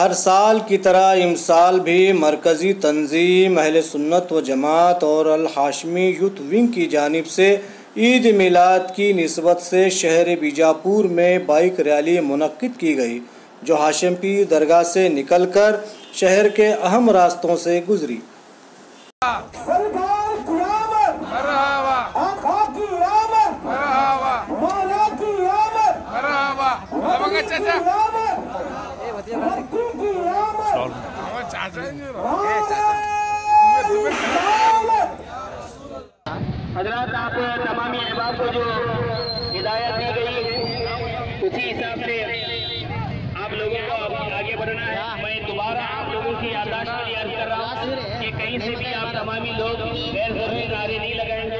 हर साल की तरह इमसाल भी मरकज़ी तंजीम अहल सुन्नत व जमात और अल हाशमी यूथ विंग की जानब से ईद मिलाद की नस्बत से शहर बीजापुर में बाइक रैली मनद की गई जो हाशमपी दरगाह से निकल कर शहर के अहम रास्तों से गुजरी। हजरात आप तमामी अहबाब को जो हिदायत दी गई है, उसी हिसाब से आप लोगों को आगे बढ़ना है। मैं दोबारा आप लोगों की यादाश्त के लिए अर्ज़ कर रहा हूँ कि कहीं से भी आप तमामी लोग गैर ज़रूरी नारे नहीं लगाएँगे।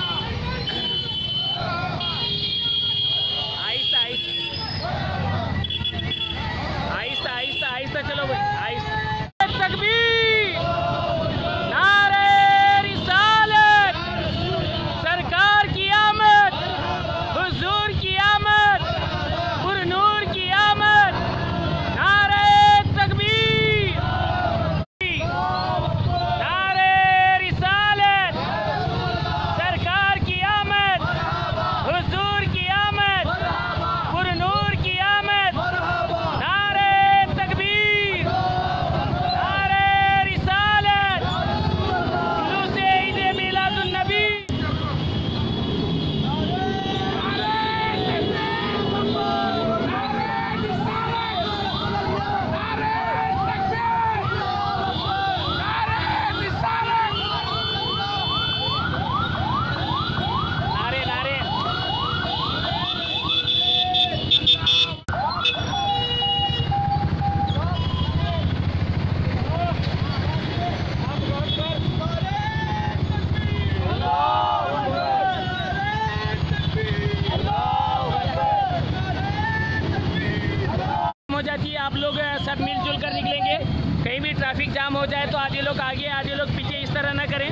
ट्रैफ़िक जाम हो जाए तो आधे लोग आगे, आधे लोग पीछे इस तरह ना करें,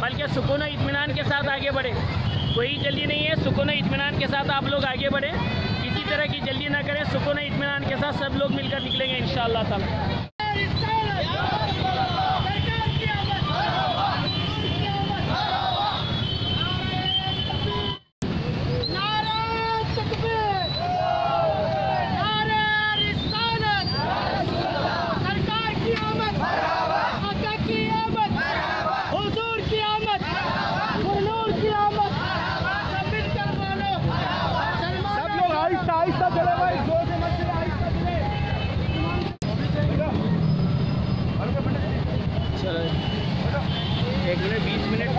बल्कि सुकून इतमान के साथ आगे बढ़े। कोई जल्दी नहीं है, सुकून इतमान के साथ आप लोग आगे बढ़ें। किसी तरह की जल्दी ना करें, सुकून इतमान के साथ सब लोग मिलकर निकलेंगे इन ताला। अच्छा। एक मिनट बीस मिनट।